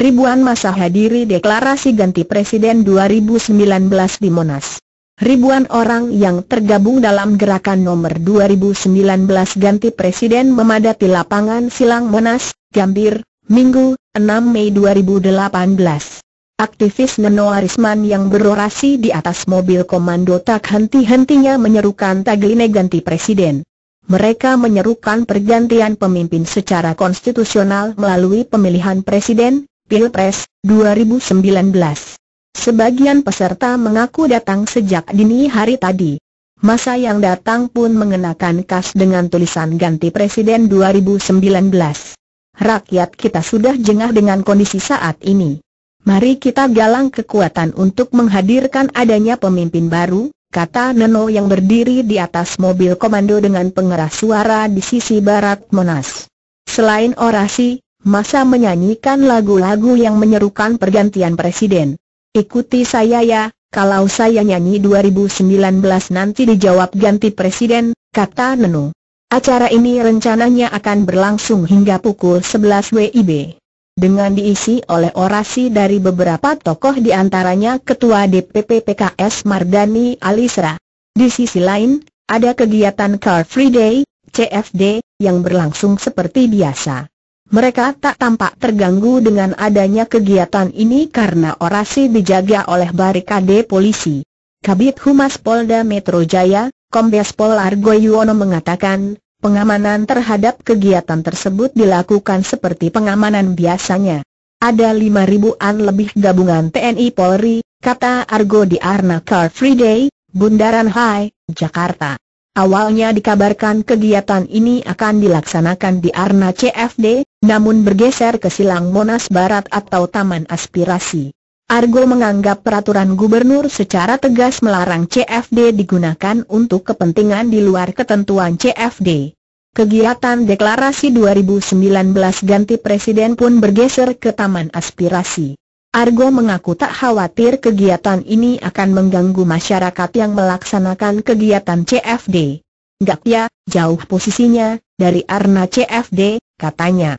Ribuan masa hadiri deklarasi ganti presiden 2019 di Monas. Ribuan orang yang tergabung dalam gerakan nomor 2019 ganti presiden memadati lapangan silang Monas, Gambir, Minggu, 6 Mei 2018. Aktivis Neno Arisman yang berorasi di atas mobil komando tak henti-hentinya menyerukan tagline ganti presiden. Mereka menyerukan pergantian pemimpin secara konstitusional melalui pemilihan presiden, Pilpres 2019. Sebagian peserta mengaku datang sejak dini hari tadi. Masa yang datang pun mengenakan kas dengan tulisan ganti presiden 2019. Rakyat kita sudah jengah dengan kondisi saat ini. Mari kita galang kekuatan untuk menghadirkan adanya pemimpin baru, kata Neno yang berdiri di atas mobil komando dengan pengeras suara di sisi barat Monas. Selain orasi, masa menyanyikan lagu-lagu yang menyerukan pergantian presiden. Ikuti saya ya, kalau saya nyanyi 2019 nanti dijawab ganti presiden, kata Nenu. Acara ini rencananya akan berlangsung hingga pukul 11 WIB. Dengan diisi oleh orasi dari beberapa tokoh di antaranya Ketua DPP PKS Mardani Alisra. Di sisi lain, ada kegiatan Car Free Day, CFD, yang berlangsung seperti biasa. Mereka tak tampak terganggu dengan adanya kegiatan ini karena orasi dijaga oleh barikade polisi. Kabit Humas Polda Metro Jaya, Kombes Pol Argo Yuwono mengatakan, pengamanan terhadap kegiatan tersebut dilakukan seperti pengamanan biasanya. Ada lima ribuan lebih gabungan TNI Polri, kata Argo di Arna Car Free Day, Bundaran High, Jakarta. Awalnya dikabarkan kegiatan ini akan dilaksanakan di Arna CFD, namun bergeser ke Silang Monas Barat atau Taman Aspirasi. Argo menganggap peraturan gubernur secara tegas melarang CFD digunakan untuk kepentingan di luar ketentuan CFD. Kegiatan deklarasi 2019 ganti presiden pun bergeser ke Taman Aspirasi. Argo mengaku tak khawatir kegiatan ini akan mengganggu masyarakat yang melaksanakan kegiatan CFD. Gak ya, jauh posisinya, dari Arna CFD, katanya.